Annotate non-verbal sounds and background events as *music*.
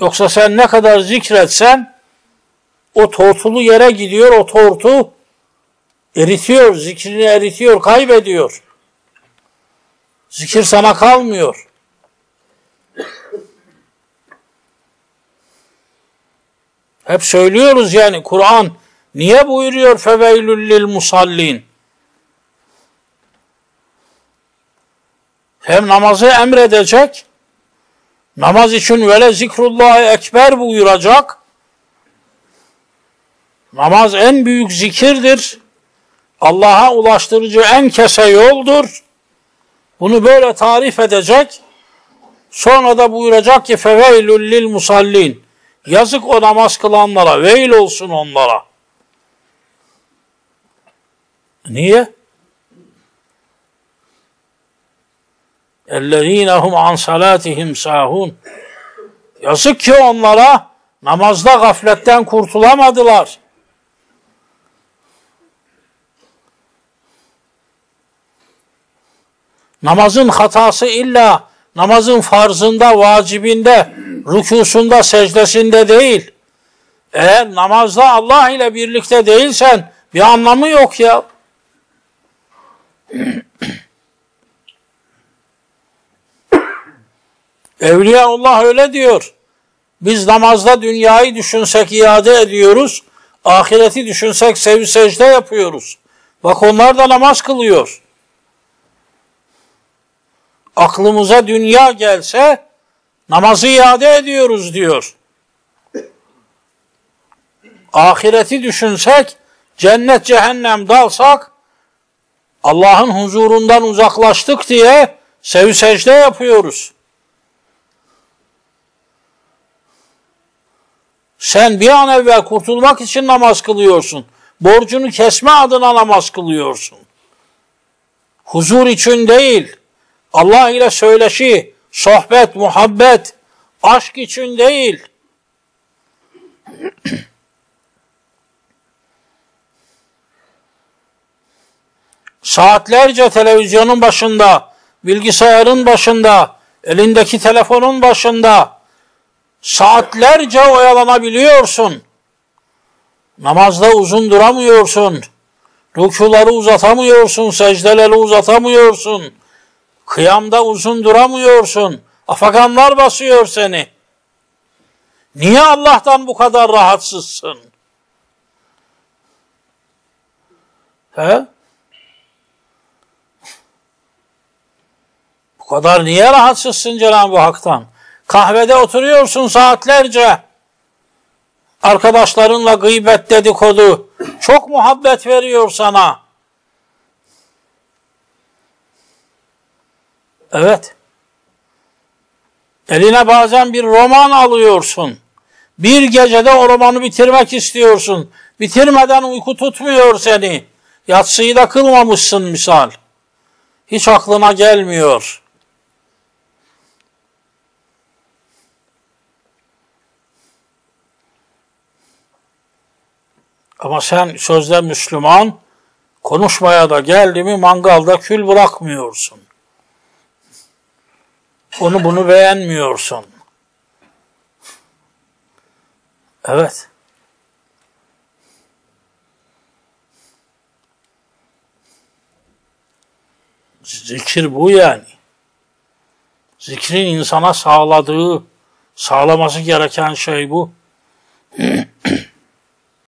Yoksa sen ne kadar zikretsen o tortulu yere gidiyor, o tortu eritiyor, zikrini eritiyor, kaybediyor. Zikir sana kalmıyor. Hep söylüyoruz yani Kur'an niye buyuruyor feveylül lil musallin? Hem namazı emredecek, namaz için vele zikrullahi ekber buyuracak. Namaz en büyük zikirdir. Allah'a ulaştırıcı en kese yoldur. Bunu böyle tarif edecek. Sonra da buyuracak ki feveylül lil musallin. Yazık o namaz kılanlara, veil olsun onlara. Niye? ellezinehum an salatihim sahun. Yazık ki onlara namazda gafletten kurtulamadılar. Namazın hatası illa namazın farzında, vacibinde, rükusunda, secdesinde değil. Eğer namazda Allah ile birlikte değilsen bir anlamı yok ya. Evliyaullah öyle diyor. Biz namazda dünyayı düşünsek iade ediyoruz. Ahireti düşünsek sevi secde yapıyoruz. Bak onlar da namaz kılıyor. Aklımıza dünya gelse namazı iade ediyoruz diyor. Ahireti düşünsek, cennet cehennem dalsak, Allah'ın huzurundan uzaklaştık diye sevi secde yapıyoruz. Sen bir an evvel kurtulmak için namaz kılıyorsun. Borcunu kesme adına namaz kılıyorsun. Huzur için değil, Allah ile söyleşi, sohbet, muhabbet, aşk için değil. Saatlerce televizyonun başında, bilgisayarın başında, elindeki telefonun başında saatlerce oyalanabiliyorsun. Namazda uzun duramıyorsun. Rükuları uzatamıyorsun, secdeleri uzatamıyorsun. Kıyamda uzun duramıyorsun. Afakanlar basıyor seni. Niye Allah'tan bu kadar rahatsızsın? He? Bu kadar niye rahatsızsın Cenab-ı Hak'tan? Kahvede oturuyorsun saatlerce. Arkadaşlarınla gıybet dedikodu. Çok muhabbet veriyor sana. Evet. Eline bazen bir roman alıyorsun. Bir gecede o romanı bitirmek istiyorsun. Bitirmeden uyku tutmuyor seni. Yatsıyı da kılmamışsın misal. Hiç aklına gelmiyor. Ama sen sözde Müslüman, konuşmaya da geldi mi mangalda kül bırakmıyorsun. Onu bunu beğenmiyorsun. Evet. Zikir bu yani. Zikrin insana sağladığı, sağlaması gereken şey bu. *clears throat*